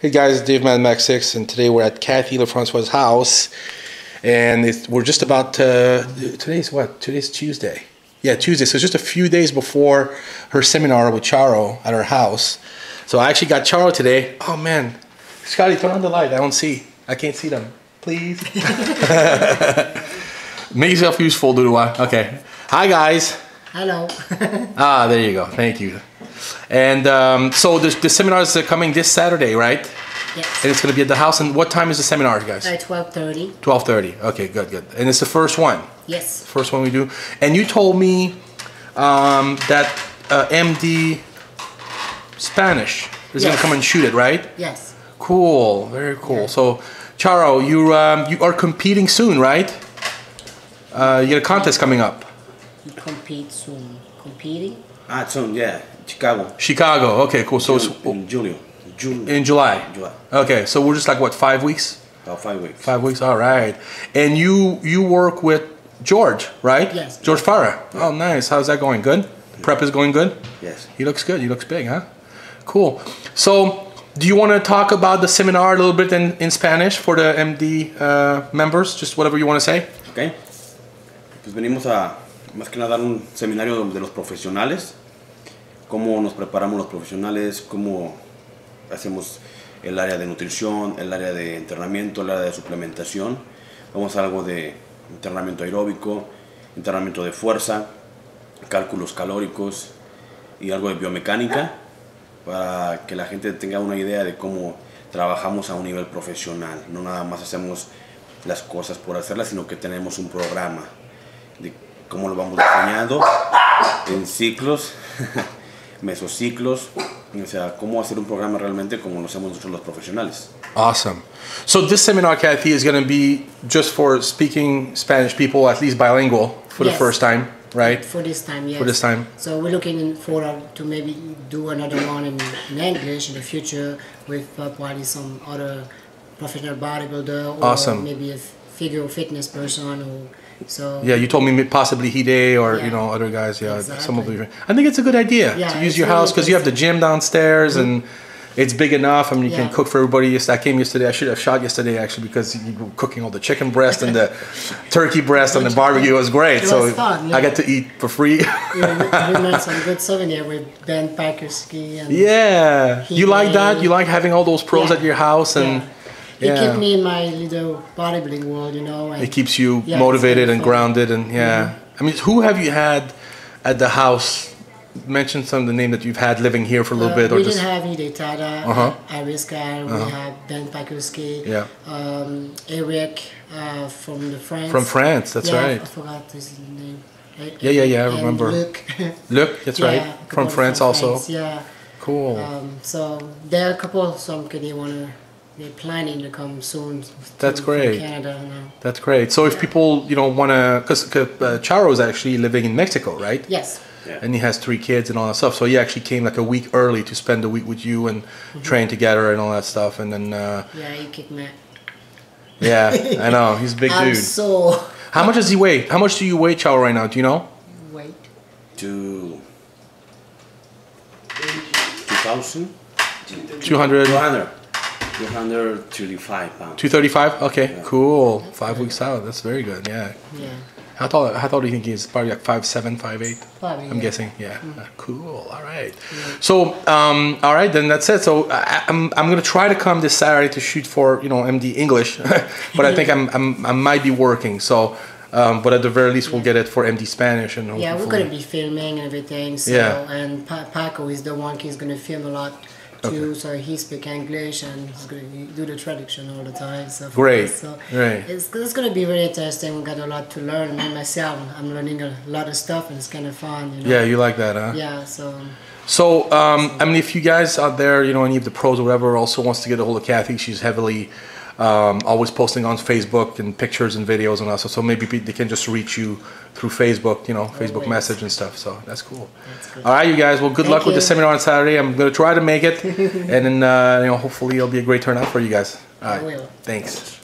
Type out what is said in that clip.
Hey guys, Dave Mad Max 6, and today we're at Cathy Lefrancois' house. And it's, we're just about to. Today's what? Today's Tuesday. Yeah, Tuesday. So it's just a few days before her seminar with Charro at her house. So I actually got Charro today. Oh man. Scotty, turn on the light. I don't see. I can't see them. Please. Make yourself useful, Duduwa. Okay. Hi guys. Hello. Ah, there you go. Thank you. And um, so the, the seminar is coming this Saturday, right? yes. And it's going to be at the house. And what time is the seminar, guys? At 12.30. 12:30. Okay, good, good. And it's the first one. Yes. First one we do. And you told me um, that uh, MD Spanish is going to come and shoot it, right? Yes. Cool. Very cool. So, Charro, you um, you are competing soon, right? Uh, you got a contest coming up. You compete soon. Competing? Ah, soon, yeah, Chicago. Chicago. Okay, cool. So it's in Julio, June, in July. July, Okay, so we're just like what five weeks? about five weeks. Five weeks. All right. And you you work with George, right? Yes. George Farah. Oh, nice. How's that going? Good. Prep is going good. Yes. He looks good. He looks big, huh? Cool. So, do you want to talk about the seminar a little bit in, in Spanish for the MD uh, members? Just whatever you want to say. Ok. Pues venimos a, más que nada, dar un seminario de los profesionales. Cómo nos preparamos los profesionales, cómo hacemos el área de nutrición, el área de entrenamiento, el área de suplementación. Vamos a algo de entrenamiento aeróbico, entrenamiento de fuerza, cálculos calóricos y algo de biomecánica para que la gente tenga una idea de cómo trabajamos a un nivel profesional. No nada más hacemos las cosas por hacerlas, sino que tenemos un programa de cómo lo vamos diseñando en ciclos, mesociclos, o sea, cómo hacer un programa realmente como lo hacemos nosotros los profesionales. Awesome. So this seminar, Cathy, is going to be just for speaking Spanish people, at least bilingual, for the first time, right? For this time, yes. For this time. So we're looking for uh, to maybe do another one in, in English in the future with uh, probably some other professional bodybuilder or Awesome. maybe a figure fitness person or so. Yeah, you told me possibly Hide or you know other guys. Yeah, some of Exactly. I think it's a good idea Yeah, to use your house because you have the gym downstairs and it's big enough. I mean, you can cook for everybody. I came yesterday. I should have shot yesterday actually because you were cooking all the chicken breast and the turkey breast and the barbecue. It was great. It so was fun, I got to eat for free. we, we made some good souvenir with Ben Pakulski and yeah, you like that? You like having all those pros Yeah. at your house and. Yeah. It kept me in my little bodybuilding world, you know. And it keeps you Yeah, motivated and. Mm-hmm. grounded and yeah i mean who have you had at the house mention some of the name that you've had living here for a little Uh, bit or we just didn't have Hidetada, Uh-huh. Ariska, we have Ben Pakulski, Yeah. um, Eric uh, from the France. from france that's yeah, right I forgot his name. Yeah, yeah, yeah, I And remember. Luke. look that's Yeah, right a from france also Yeah. cool Um, so there are a couple some they wanna they're planning to come soon. That's to- from great. Canada now. that's great so if people you know want to because uh, charro is actually living in mexico right Yes. Yeah. and he has three kids and all that stuff so he actually came like a week early to spend the week with you and Mm-hmm. train together and all that stuff and then uh, Yeah, you kicked me. yeah i know he's a big I'm dude so how much does he weigh how much do you weigh charro right now do you know wait. To 2000, 200 200, 235 pounds. 235 okay cool. Five weeks out that's very good yeah. Yeah. how tall how tall do you think he is? Probably like five seven five eight? Probably, i'm yeah. guessing yeah. Uh, cool all right. So um all right then that's it. So I, i'm i'm gonna try to come this saturday to shoot for you know md english but i think I'm, I'm i might be working. So um, but at the very least we'll get it for md spanish and Yeah, we're gonna be filming and everything. So, Yeah. and pa- Paco is the one who's gonna film a lot too. So he speak English and he's gonna do the traduction all the time. So Great, us, So. It's, it's gonna be very interesting. We got a lot to learn. Me myself, I'm learning a lot of stuff and it's kind of fun. You know? yeah you like that huh Yeah. So So, um, I mean, if you guys out there, you know, any of the pros or whatever, also wants to get a hold of Cathy, she's heavily um, always posting on Facebook and pictures and videos and also So, maybe they can just reach you through Facebook, you know, Facebook Always. message and stuff. So that's cool. That's. All right, you guys. Well, good Thank luck with the seminar on Saturday. I'm gonna try to make it, and then uh, you know, hopefully it'll be a great turnout for you guys. All I will. Thanks.